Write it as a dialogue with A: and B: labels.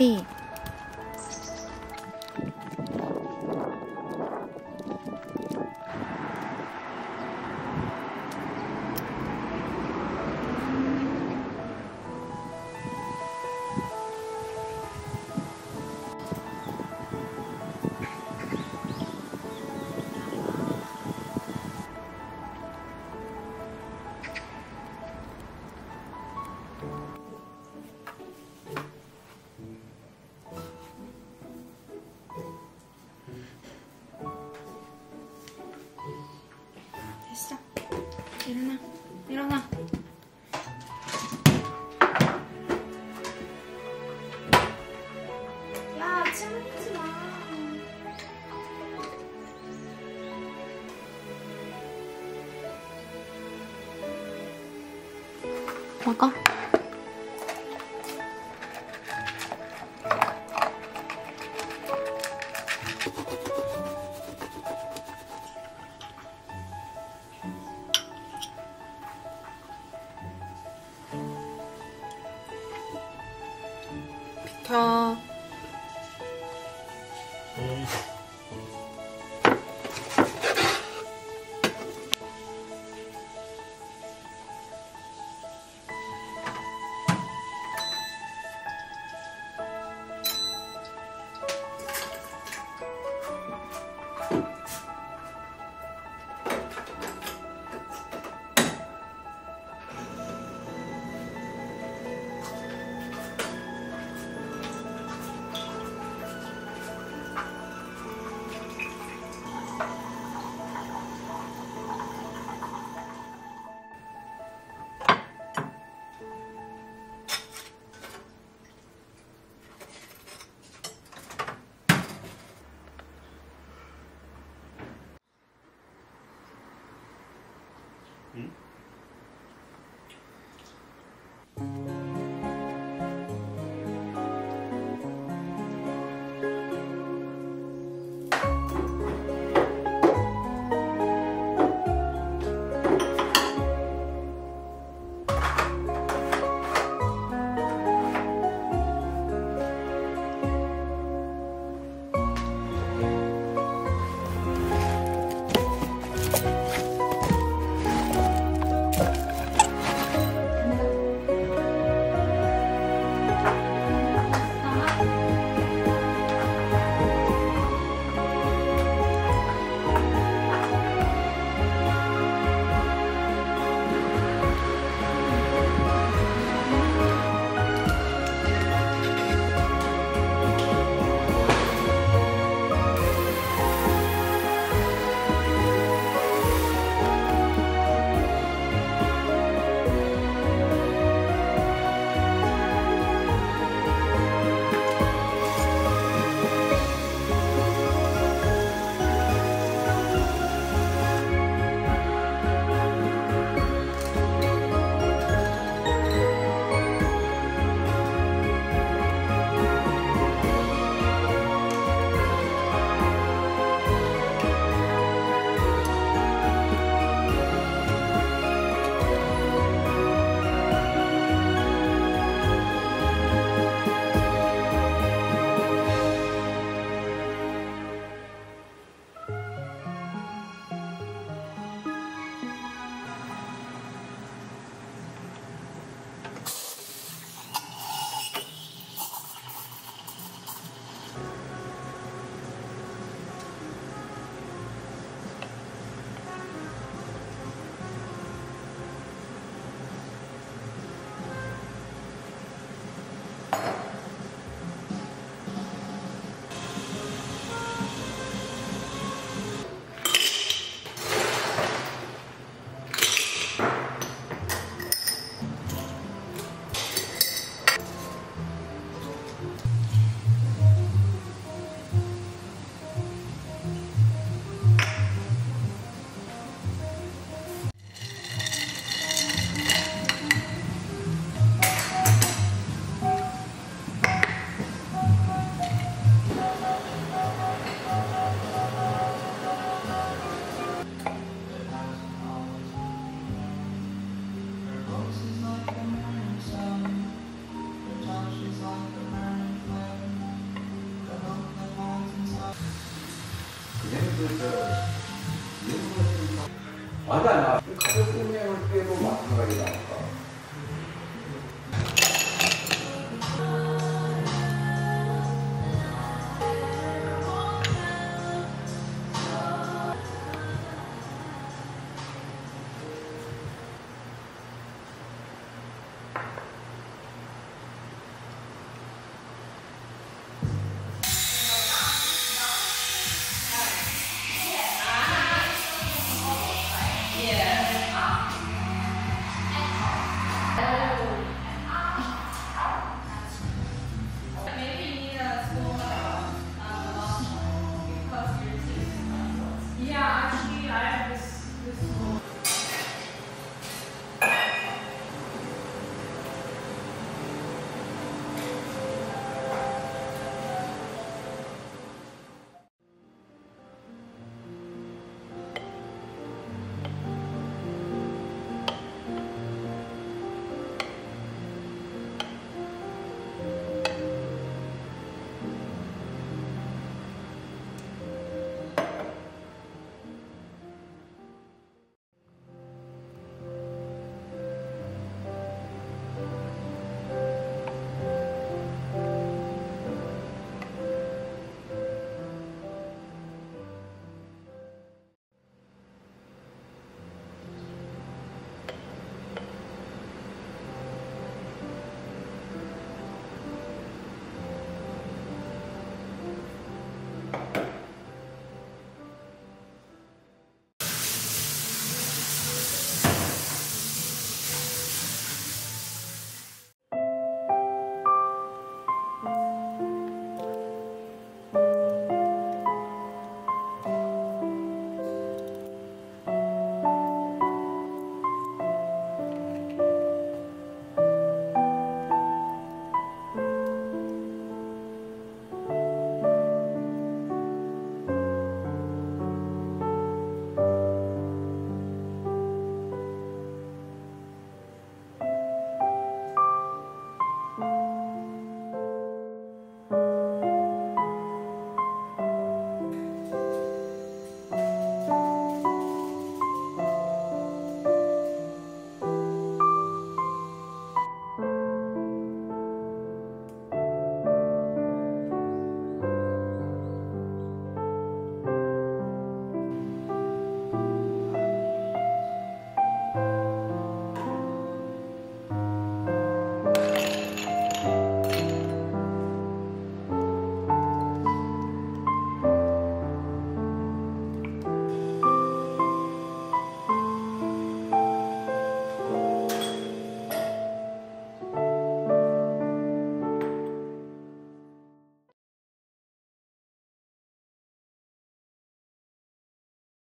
A: 어 됐어. 일어나. 일어나. 야, 침 흘리지 마. 먹어. た。Hmm?
B: 맞아, 나 가족 운명을 때도 마찬가지다.